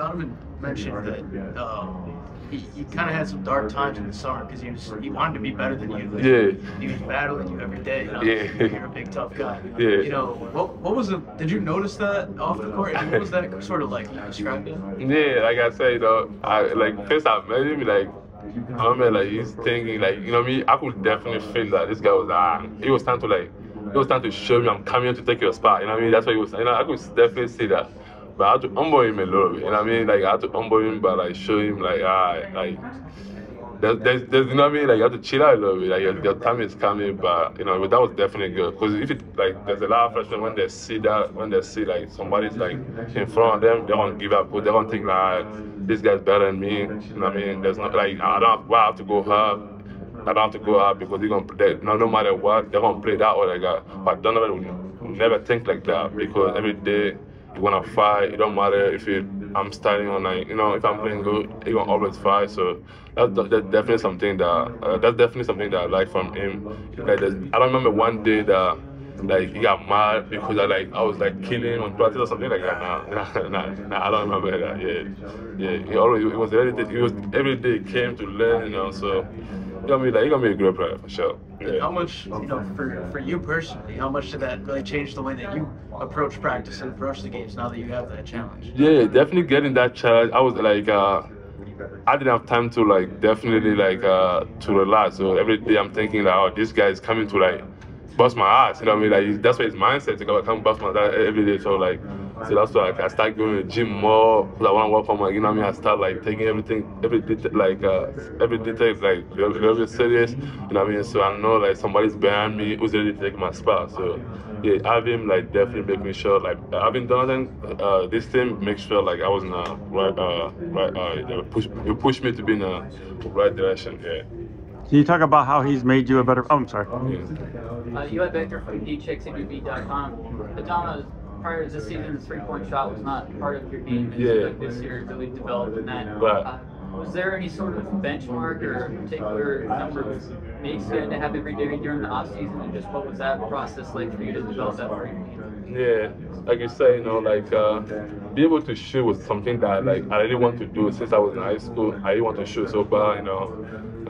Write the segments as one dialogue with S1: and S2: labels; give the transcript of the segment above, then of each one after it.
S1: Donovan mentioned that um, he, he kind of had some dark times in the summer because he was he wanted to be better than you.
S2: Yeah.
S1: He was battling you every day. You know?
S2: Yeah.
S1: You're a big tough guy.
S2: Yeah.
S1: You know what? What was it? Did you notice that off the court? And what was that sort of like? You it?
S2: Yeah, like I said, you know, I like first I met him, like I remember like he's thinking like you know me, I could definitely feel that this guy was ah he was trying to like he was trying to show me I'm coming to take your spot, you know what I mean? That's what he was you know, I could definitely see that. But I had to humble him a little bit, what I mean? Like I had to humble him by like show him like ah like there's, there's, there's, you know what I mean? Like, you have to chill out a little bit. Like, your, your time is coming, but, you know, but that was definitely good. Because if it, like, there's a lot of freshmen when they see that, when they see, like, somebody's, like, in front of them, they won't give up. They don't think, like, this guy's better than me. You know what I mean? There's not, like, I don't well, I have to go hard. I don't have to go hard because they're to play, no, no matter what, they're to play that other guy. But Donovan would never think like that because every day, you wanna fight. It don't matter if it, I'm starting on like you know if I'm playing good, he gonna always fight. So that's, that's definitely something that uh, that's definitely something that I like from him. Like I don't remember one day that like he got mad because I like I was like killing on practice or something like that. Nah, nah, nah, nah I don't remember that. Yeah, yeah. He always it was every day. He was every day he came to learn. You know, so he gonna be like he gonna be a great player for sure. Yeah.
S1: How much, you know, for, for you personally, how much did that really change the way that you approach practice and approach the games now that you have that challenge?
S2: Yeah, definitely getting that challenge. I was like, uh, I didn't have time to like definitely like uh, to relax. So every day I'm thinking like, oh, this guy is coming to like bust my ass. You know what I mean? Like that's what his mindset to go come bust my ass every day. So like, so that's why like, I start going to the gym more. Cause I want to work on my, you know what I mean? I start like taking everything, every detail, like uh, every detail like very, serious. You know what I mean? So I know like somebody's behind me who's ready to take my spot. So yeah, having like definitely make me sure like having done uh, this team make sure like I was in the right, uh, right, uh, push, it pushed me to be in the right direction. Yeah.
S3: Can you talk about how he's made you a better? Oh, I'm sorry.
S2: yeah.
S4: Uh, you had Victor from DChecksMUV.com. Adama, prior to this season, the three-point shot was not part of your game. And
S2: Yeah.
S4: like this year, really developed in that.
S2: Right.
S4: Uh, was there any sort of benchmark or particular number of makes you had to have every day during the off-season, and just what was that process like for you to develop that for?
S2: Yeah, like you say, you know, like uh, be able to shoot was something that like I really want to do since I was in high school. I really want to shoot so bad, you know.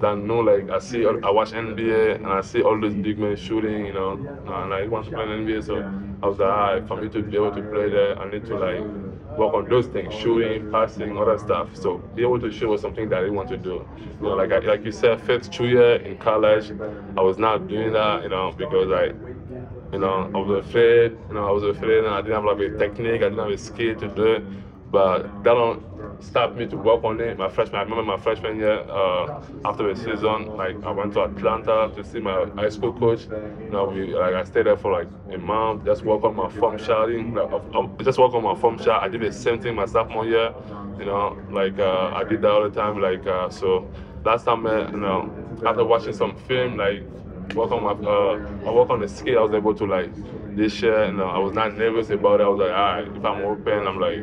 S2: I know, like I see, I watch NBA and I see all those big men shooting, you know, and I want to play in NBA. So I was like, for me to be able to play there, I need to like work on those things, shooting, passing, other stuff. So be able to shoot was something that I want to do. You know, like I, like you said, first two year in college, I was not doing that, you know, because like you know, I was afraid, you know, I was afraid and I didn't have like a technique, I didn't have a skill to do it. But that don't stop me to work on it. My freshman, I remember my freshman year, uh, after the season, like I went to Atlanta to see my high school coach. You know, we, like I stayed there for like a month, just work on my form shooting, like, just work on my form shot. I did the same thing my sophomore year, you know, like uh, I did that all the time. Like uh, so, last time, uh, you know, after watching some film, like work on my uh, I work on the skill. I was able to like this year, you know, I was not nervous about it. I was like, all right, if I'm open, I'm like,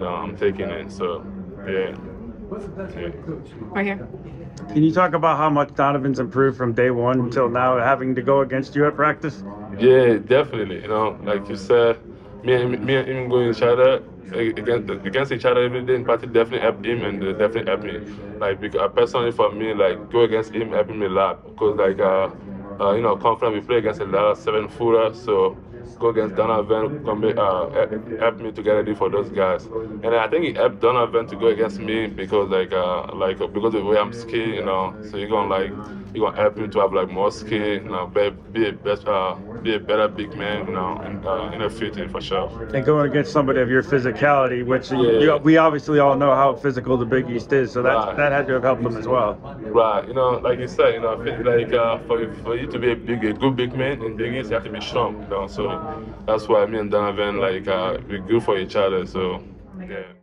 S2: no, I'm taking it. So, yeah. yeah.
S5: Right here.
S3: Can you talk about how much Donovan's improved from day one until now, having to go against you at practice?
S2: Yeah, definitely. You know, like you said, me and me and him going each other against against each other every day in practice definitely helped him and uh, definitely helped me. Like because personally for me, like go against him helping me a lot because like uh, uh you know confident we play against a lot of seven footer, so go against Donovan come uh help- me to get ready for those guys. And I think he helped Donovan to go against me because like uh like because of the way I'm skilled, you know, so you're gonna like you're gonna help me to have like more skill, you know, be, be a better uh, be a better big man, you know, in, uh, in the future for sure.
S3: And going against somebody of your physicality, which you,
S2: Yeah.
S3: we obviously all know how physical the Big East is, so that
S2: Right.
S3: that had to have helped him as well.
S2: Right, you know, like you said, you know, like uh, for you, for you to be a big, a good big man in East, you have to be strong, you know. So that's why me and Donovan like uh, we're good for each other. So yeah.